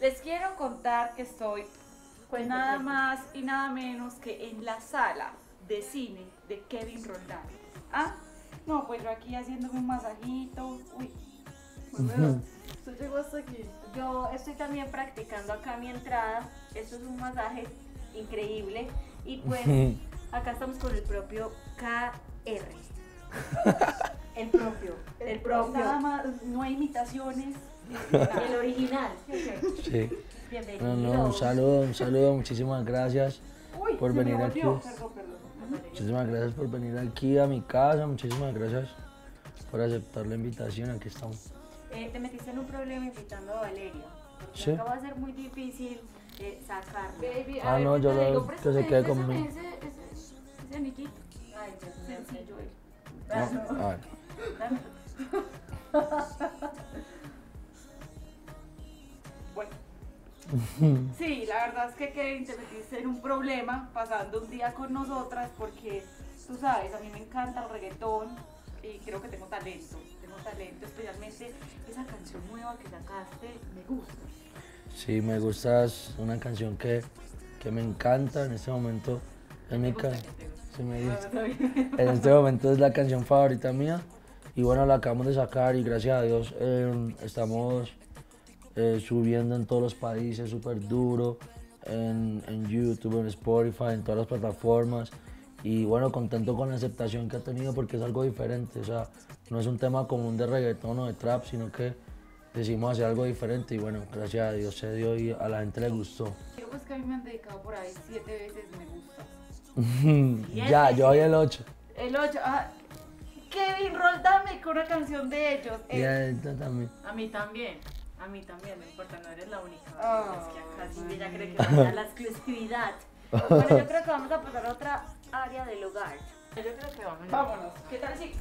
Les quiero contar que estoy pues nada más y nada menos que en la sala de cine de Kevin Roldán. ¿Ah? No, pues yo aquí haciéndome un masajito. Uy. Usted llegó hasta aquí. Yo estoy también practicando acá mi entrada. Esto es un masaje increíble. Y pues acá estamos con el propio KR. El propio. El propio. Nada más, no hay imitaciones. El original. Sí. Bienvenido. No, no, un saludo, un saludo, muchísimas gracias Uy, por venir aquí. Perdón, perdón. Muchísimas gracias por venir aquí a mi casa, muchísimas gracias por aceptar la invitación, aquí estamos. Eh, te metiste en un problema invitando a Valeria. Sí. acá va a ser muy difícil eh, sacarla. Baby, Ah, ver, no, yo lo- digo, que se quede conmigo. Ese, ese, ese. Ay, Dios mío, Sencillo, eh. No, a ver. Sí, la verdad es que Kevin te metiste en un problema pasando un día con nosotras porque tú sabes, a mí me encanta el reggaetón y creo que tengo talento, tengo talento, especialmente esa canción nueva que sacaste, me gusta. Sí, me gusta, es una canción que, que me encanta en este momento. Es mi ca- sí, me gusta. En este momento es la canción favorita mía y bueno, la acabamos de sacar y gracias a Dios eh, estamos eh, subiendo en todos los países súper duro, en, en YouTube, en Spotify, en todas las plataformas y bueno, contento con la aceptación que ha tenido porque es algo diferente, o sea, no es un tema común de reggaetón o de trap, sino que decidimos hacer algo diferente y bueno, gracias a Dios se dio y a la gente le gustó. Creo pues que a mí me han dedicado por ahí siete veces me gusta. ya, yo hoy el 8. El 8, ah, Kevin Roldán me con una canción de ellos. Y Eh, esta también. A mí también. A mí también, no importa, no eres la única. Ah, es que acá sí ella cree que vaya la exclusividad. Bueno, yo creo que vamos a pasar a otra área del hogar. Yo creo que vamos. vámonos. ¿Qué tal si?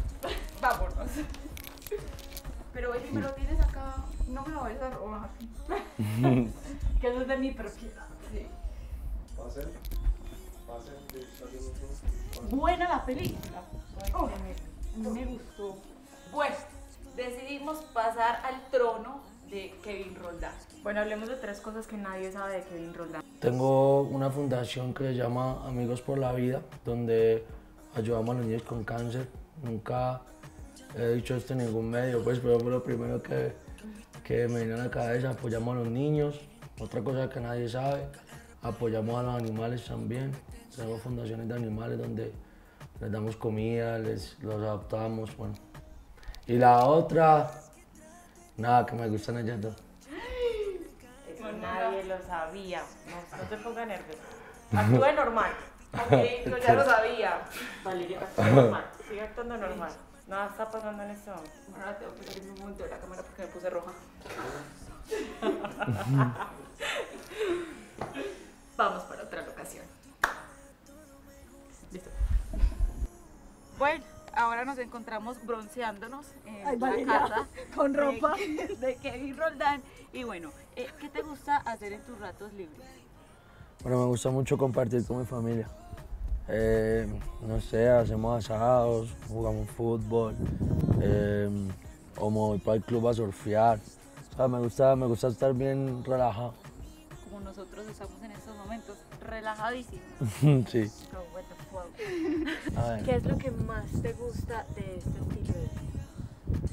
vámonos. Pero oye, me lo tienes acá, no me lo vayas a robar. que eso es de mi propiedad. Sí. Pasen, pasen, de esta minuto. Buena la película. Oh, me, decidimos pasar al trono de Kevin Roldán. Bueno, hablemos de tres cosas que nadie sabe de Kevin Roldán. Tengo una fundación que se llama Amigos por la Vida, donde ayudamos a los niños con cáncer. Nunca he dicho esto en ningún medio, pues, pero fue lo primero que, que me vino a la cabeza. Apoyamos a los niños. Otra cosa que nadie sabe, apoyamos a los animales también. Tenemos fundaciones de animales donde les damos comida, les los adoptamos, bueno. Y la otra, nada, que me gustan ellas dos. Eso nadie lo sabía. No, no te pongas nervioso. Actúe normal. Ok, yo ya lo sabía. Valeria, actúe normal. Sigue actuando normal. Nada está pasando en este momento. Ahora tengo que salirme un momento de la cámara porque me puse roja. Vamos para otra locación. Listo. Bueno, ahora nos encontramos bronceándonos en Ay, la Valeria, casa con de- ropa. de, Kevin Roldán. Y bueno, eh, ¿qué te gusta hacer en tus ratos libres? Bueno, me gusta mucho compartir con mi familia. Eh, no sé, hacemos asados, jugamos fútbol, eh, o me voy para el club a surfear. O sea, me gusta, me gusta estar bien relajado. Nosotros estamos en estos momentos, relajadísimos. sí. ¿Qué es lo que más te gusta de este estilo de vida?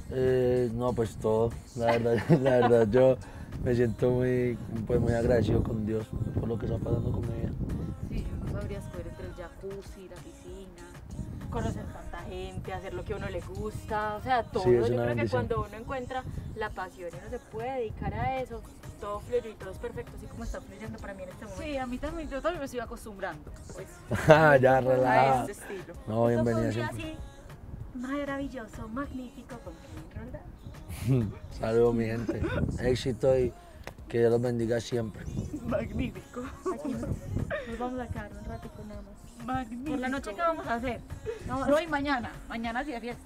Eh, no, pues todo. La verdad, la verdad, yo me siento muy, pues, muy agradecido con Dios por lo que está pasando con mi vida. Sí, yo no sabría escoger entre el jacuzzi, la piscina, conocer tanta gente, hacer lo que a uno le gusta, o sea, todo. Sí, es yo una creo que cuando uno encuentra la pasión y uno se puede dedicar a eso, todo fluye y todo es perfecto, así como está fluyendo para mí en este momento. Sí, a mí también, yo también me estoy acostumbrando, pues, Ah, ya, a relajado. este estilo. No, bienvenida un día siempre. así maravilloso, magnífico con Kevin Roldán. Saludos, mi gente. Éxito y que Dios los bendiga siempre. Magnífico. Aquí nos, nos vamos a quedar un ratico nada más. Magnífico. Por la noche, ¿qué vamos a hacer? No, no, y mañana, mañana sí de fiesta.